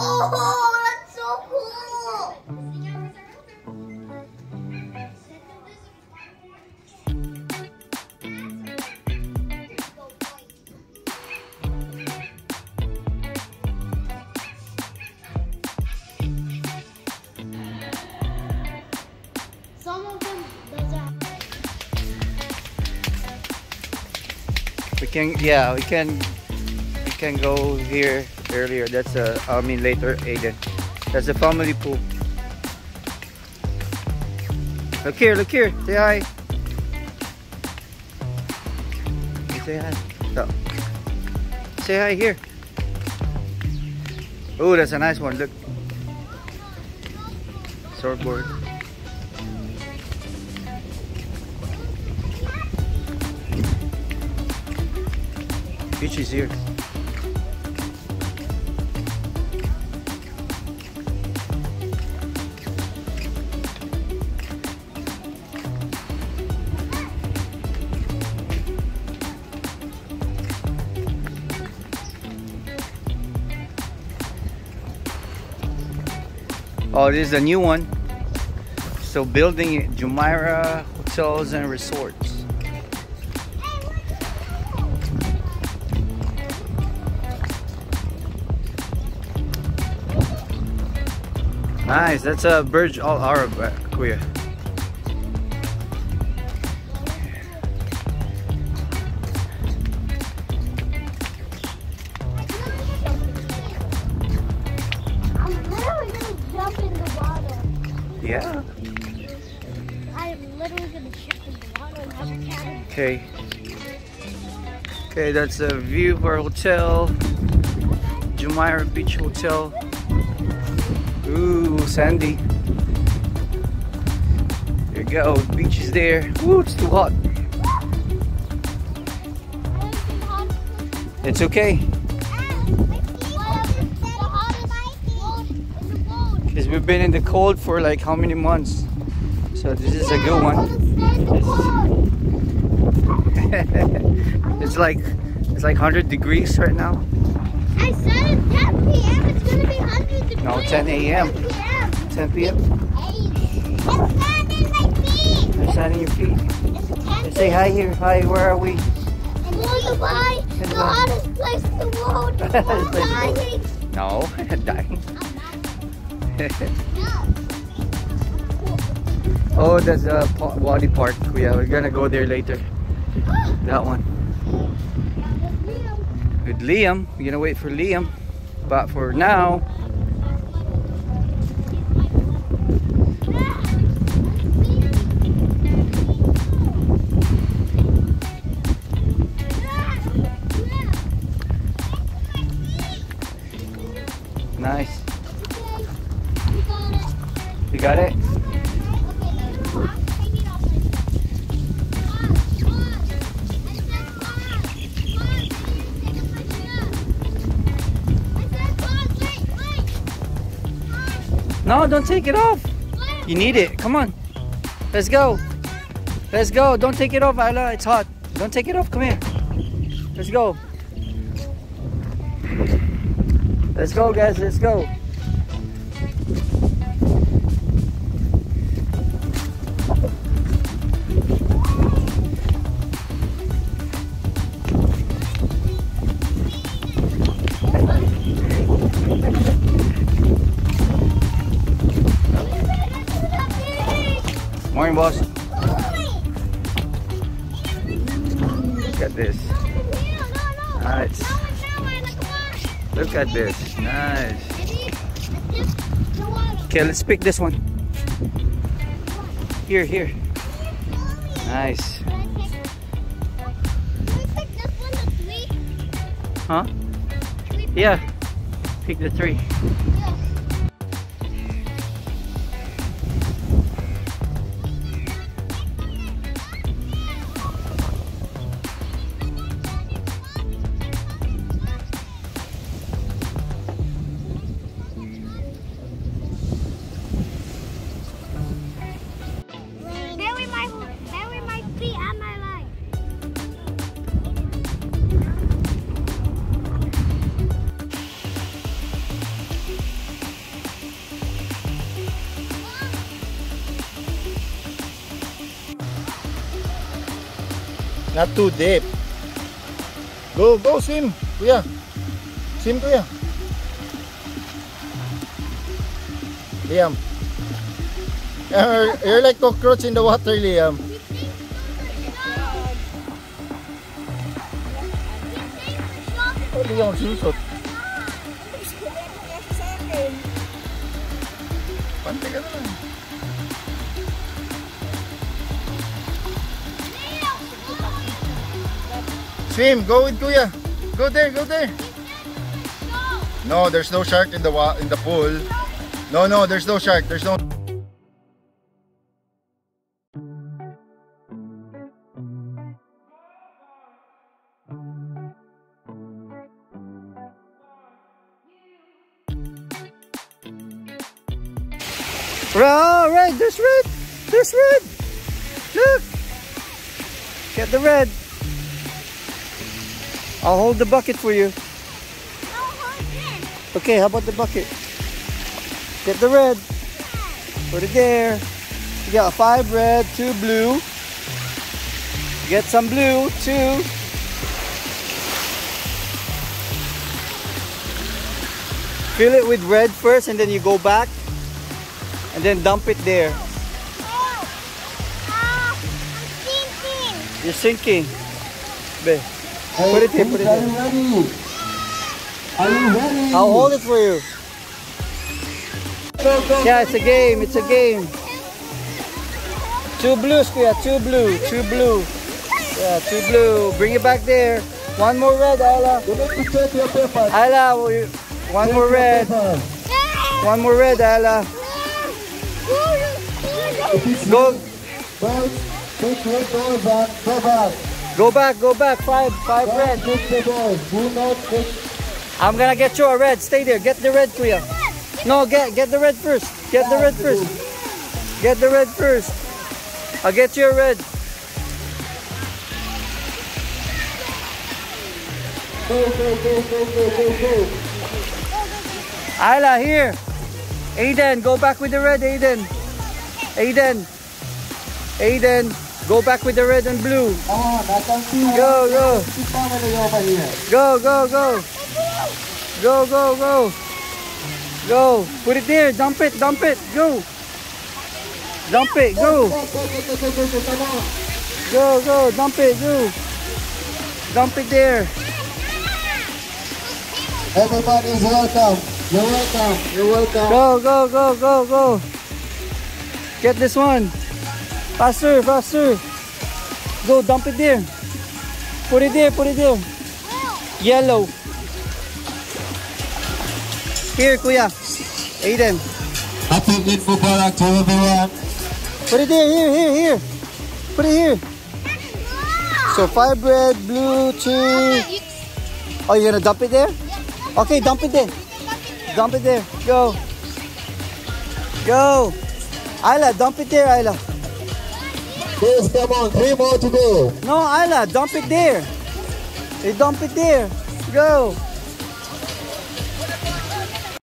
Oh, that's so cool. Some of them doesn't. We can, yeah, we can, we can go here earlier. That's a, I mean later, Aiden. That's a family pool. Look here, look here. Say hi. Say hi. So, say hi here. Oh, that's a nice one. Look. Surfboard. Beach is here. Oh, this is a new one. So building Jumeirah Hotels and Resorts. Nice, that's a Burj Al Arab, uh, Kuya. Yeah. I am literally gonna in the water and have a cat. Okay. Okay, that's a view of our hotel. Jumeirah Beach Hotel. Ooh, sandy. There you go, beach is there. Ooh, it's too hot. It's okay, because we've been in the cold for like how many months? So this is a good one. it's like it's like 100 degrees right now. I said at 10 p.m. It's gonna be 100 degrees. No, 10 a.m.. 10 10 p.m. It's standing my feet. They're standing your feet. Say hi here. Hi, where are we? Dubai, the hottest place in the world. Hottest place in the dying. No, dying. oh, that's a uh, Wadi Park. Yeah, we're gonna go there later. That one. With Liam. We're gonna wait for Liam. But for now, You got it? No, don't take it off. You need it. Come on. Let's go. Let's go. Don't take it off, Isla. It's hot. Don't take it off. Come here. Let's go. Let's go, guys. Let's go. Boss. Look at this. Nice. Look at this. Nice. Okay, let's pick this one. Here, here. Nice. Huh? Yeah. Pick the three. Not too deep. Go, go swim, kuya. Swim, kuya. Liam. You're, you're like cockroach in the water, Liam. Oh, di ka magsusot. Pante ka na lang. Swim, go with Kuya. Go there, go there. No, there's no shark in the in the pool. No, no, there's no shark. There's no red, there's red. There's red. Look. Get the red. I'll hold the bucket for you. Okay, how about the bucket? Get the red. Put it there. You got five red, two blue. Get some blue, two. Fill it with red first and then you go back and then dump it there. You're sinking. Be. Put it here, put it Are here. you ready? Are you ready? I'll hold it for you. Go, go, Yeah, it's a game, it's a game. Two blues, kuya, two blue, two blue. Yeah, two blue. Bring it back there. One more red, Ayla. You need to check your paper. Ayla, one more red. One more red, Ayla. Go, take red ball back, go back. Go back, go back. Five, five Don't red. take the ball. Do not take I'm gonna get you a red. Stay there. Get the red, kuya. No, get get the red first. Get the red first. Get the red first. I'll get you a red. Go, go, go, go, go, go, go. Ayla, here. Aiden, go back with the red, Aiden. Aiden. Aiden, go back with the red and blue. Come on, I can. Go, go. See family over here. Go, go, go. Go, go, go. Go. Put it there. Dump it, dump it. Go. Dump it. Go. Go, go. Dump it. Go. Dump it there. Everybody is welcome. You're welcome. You're welcome. Go, go, go, go, go. Get this one. Faster, faster. Go, dump it there. Put it there, put it there. Yellow. Here, Kuya. Aiden. Happy Good Football to everyone. Put it there, here, here, here. Put it here. So five red, blue, two. Oh, you're gonna dump it there? Okay, dump it there. Dump it there. Go. Go. Ayla, dump it there, Ayla. Yes, come on. Three more to go. No, Ayla, dump it there. Hey, dump it there. Go.